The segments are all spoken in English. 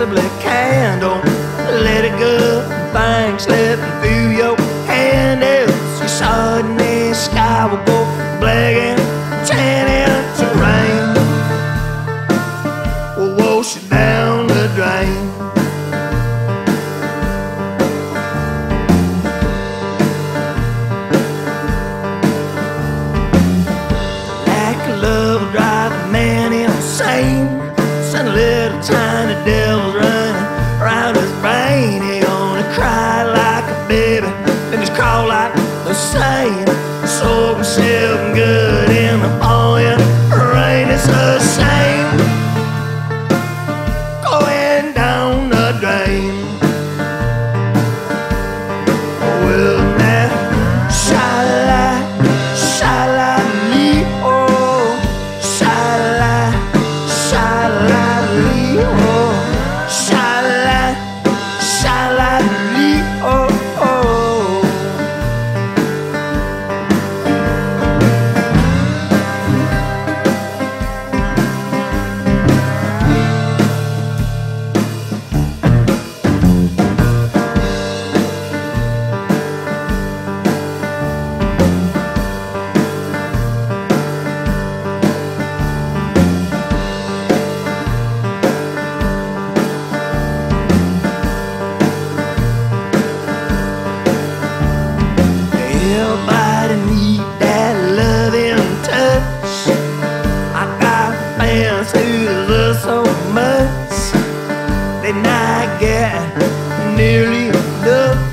possibly can. Don't let it go, things slipping through your hand. Else your sudden sky will go black and tan into rain. Will wash you down the drain. Lack of love drive a man insane. Send a little tiny devil say I got nearly enough.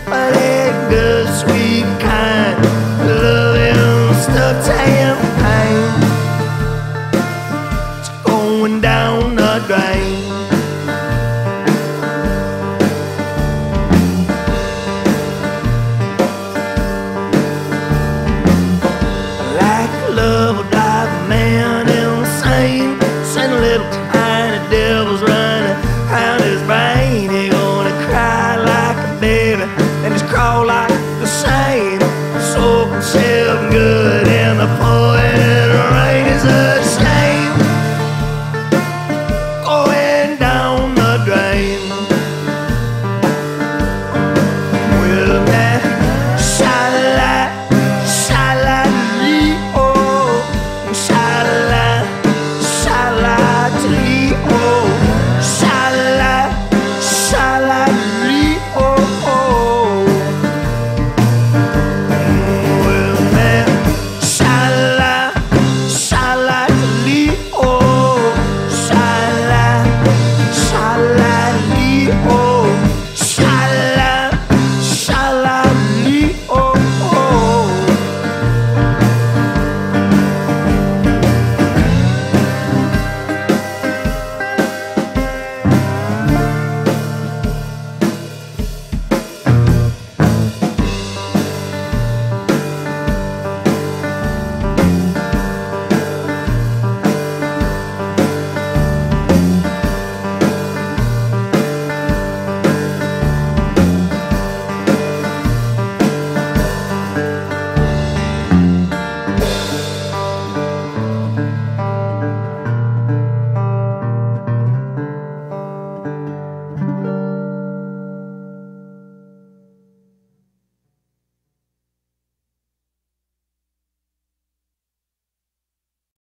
poet right